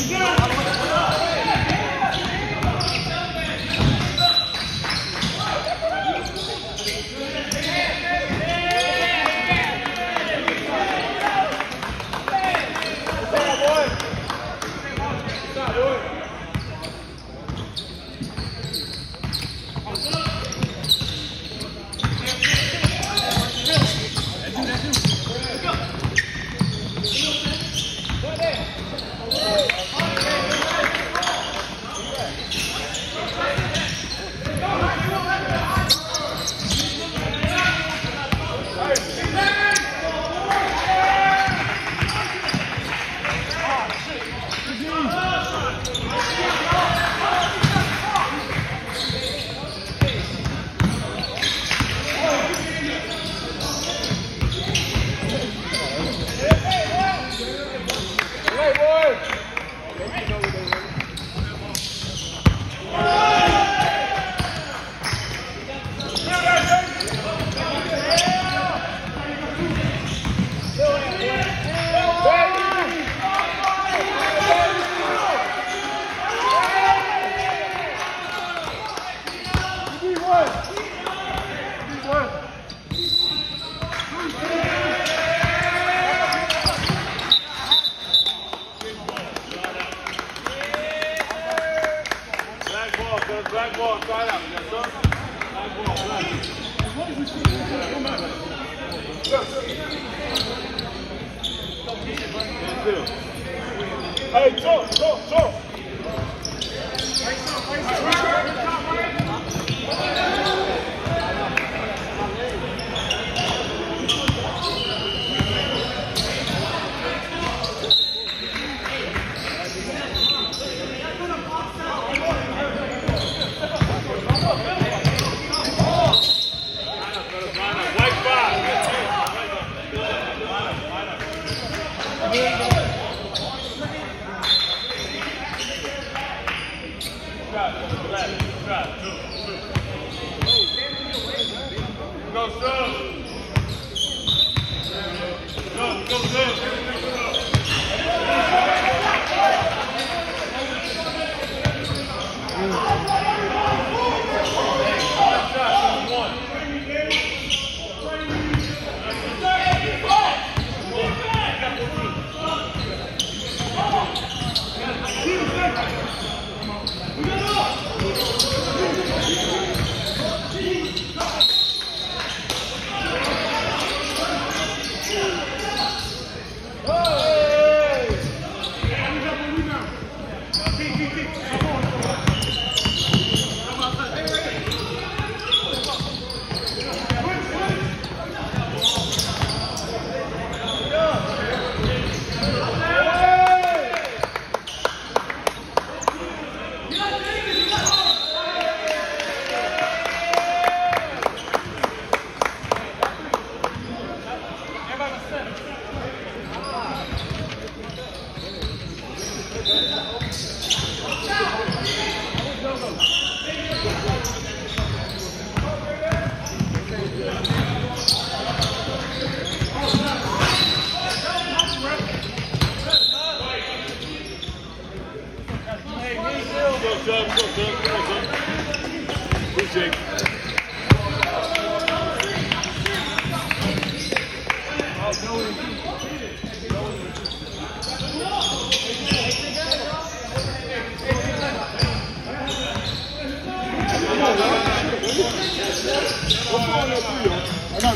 You got. Hey, talk, talk, talk. Hey, hey. We got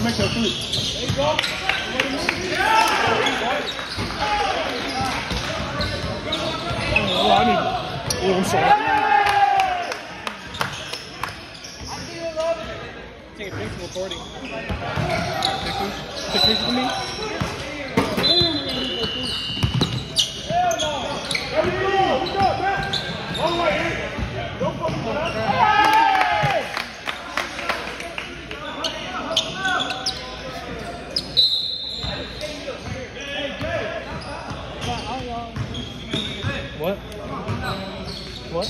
make that three. Oh, I need. Oh, I'm sorry. Take a drink from recording. Take a drink from me. Hell no! Everything! Don't fucking what?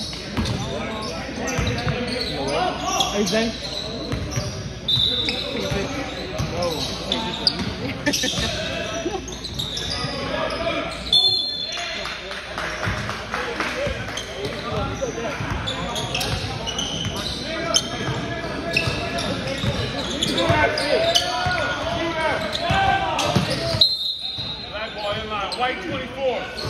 Exactly. Black ball white 24.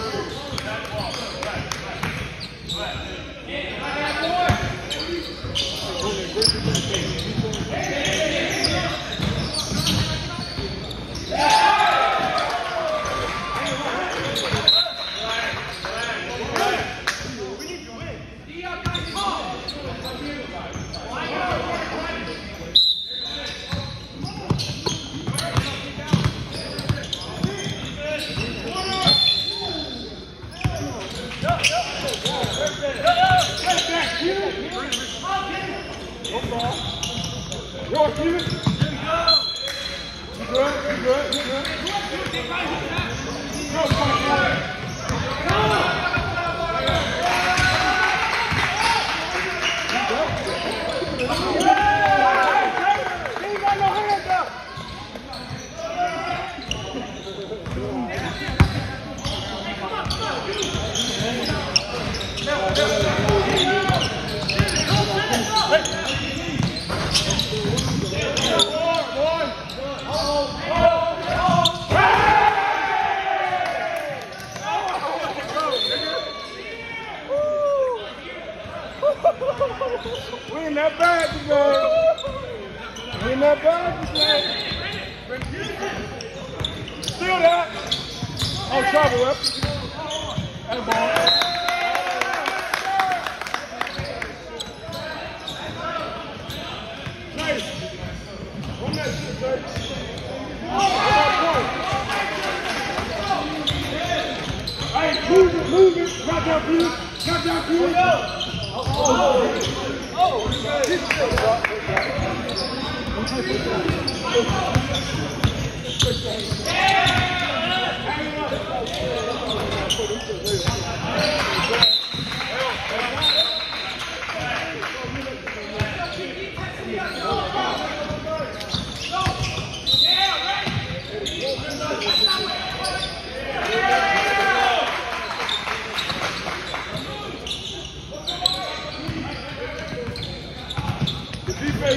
oh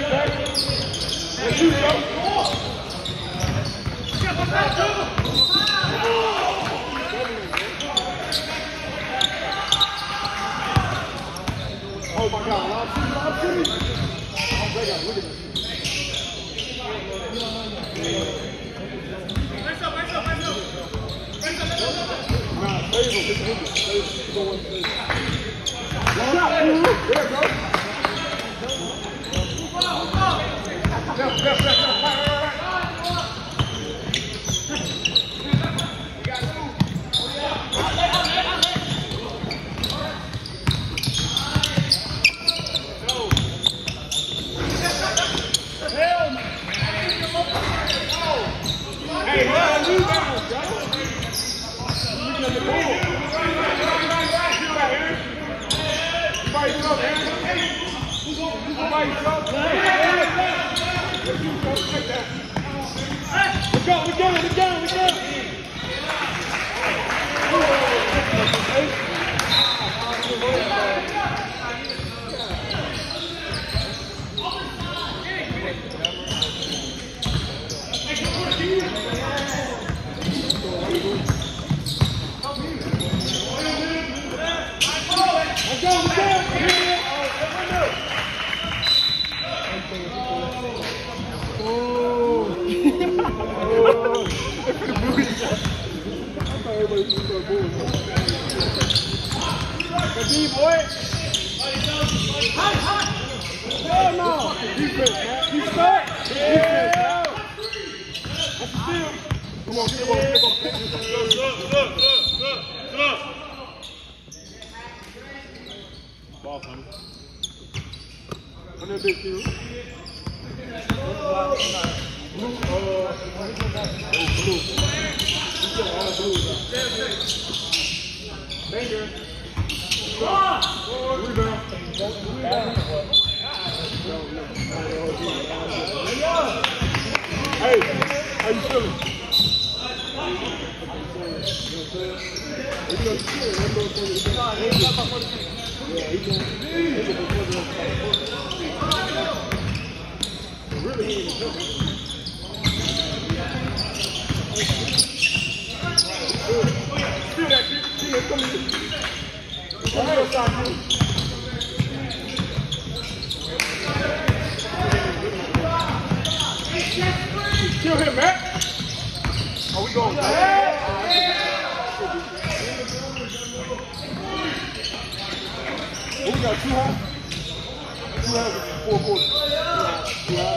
There, bro. Let's go, we're go, we're go, we're go. Good D, boy. Hell no. Defense, man. You stuck. Defense, man. That's the steal. Come on, get him on, get him on. Look, look, look, look, look. Ball coming. On that big field. Uh, oh. Danger. Rebound. Hey, how you Kill him, man. Are we going? Two high. Two high.